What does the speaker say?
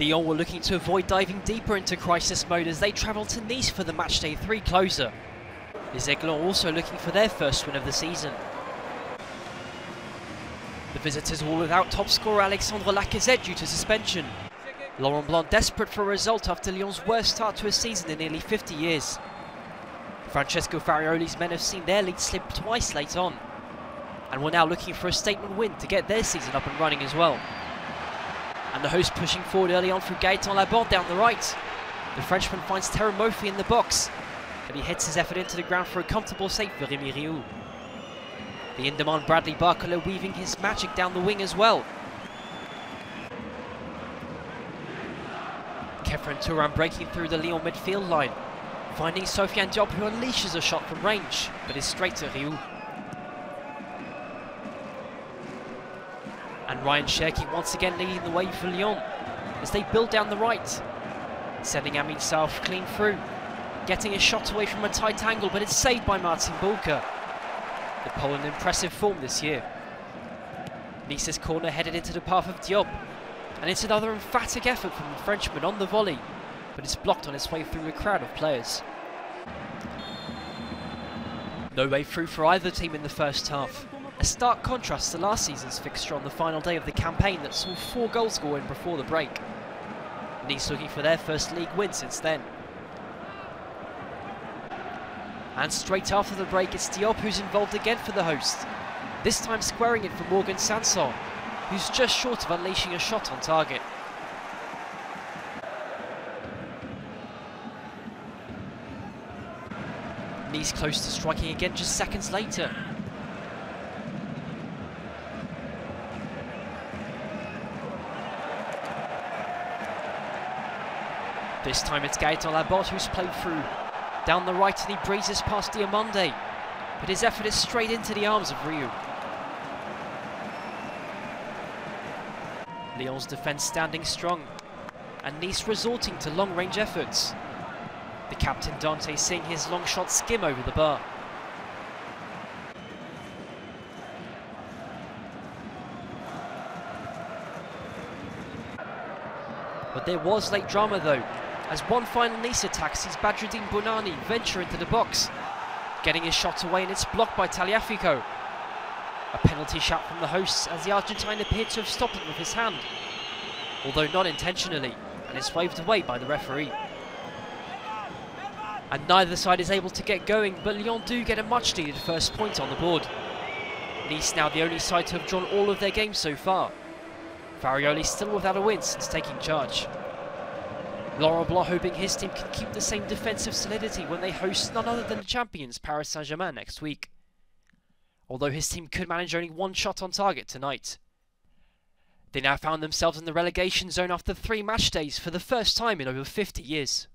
Lyon were looking to avoid diving deeper into crisis mode as they travelled to Nice for the matchday 3 closer. Les Aiglons also looking for their first win of the season. The visitors were without top scorer Alexandre Lacazette due to suspension. Laurent Blanc desperate for a result after Lyon's worst start to a season in nearly 50 years. Francesco Farioli's men have seen their lead slip twice late on, and were now looking for a statement win to get their season up and running as well. And the host pushing forward early on through Gaetan Laborde down the right. The Frenchman finds Moffi in the box, but he heads his effort into the ground for a comfortable save for Rémy Riou. The in-demand Bradley Barcola weaving his magic down the wing as well. Khéphren Thuram breaking through the Lyon midfield line, finding Sofiane Diop who unleashes a shot from range, but is straight to Riou. Rayan Cherki once again leading the way for Lyon as they build down the right, sending Amin Sarr clean through, getting a shot away from a tight angle, but it's saved by Marcin Bulka. The Pole in impressive form this year. Nice's corner headed into the path of Diop, and it's another emphatic effort from the Frenchman on the volley, but it's blocked on its way through a crowd of players. No way through for either team in the first half. A stark contrast to last season's fixture on the final day of the campaign that saw four goals go in before the break. Nice looking for their first league win since then. And straight after the break, it's Diop who's involved again for the host. This time squaring it for Morgan Sanson, who's just short of unleashing a shot on target. Nice close to striking again just seconds later. This time it's Gaetan Laborde who's played through. Down the right and he breezes past Diomande. But his effort is straight into the arms of Riou. Lyon's defence standing strong. And Nice resorting to long-range efforts. The captain Dante seeing his long shot skim over the bar. But there was late drama though, as one final Nice attack sees Badredine Bouanani venture into the box, getting his shot away and it's blocked by Tagliafico. A penalty shot from the hosts as the Argentine appeared to have stopped it with his hand, although not intentionally, and is waved away by the referee. And neither side is able to get going, but Lyon do get a much needed first point on the board. Nice now the only side to have drawn all of their games so far. Farioli still without a win since taking charge. Laurent Blanc hoping his team can keep the same defensive solidity when they host none other than the champions Paris Saint-Germain next week. Although his team could manage only one shot on target tonight. They now found themselves in the relegation zone after three match days for the first time in over 50 years.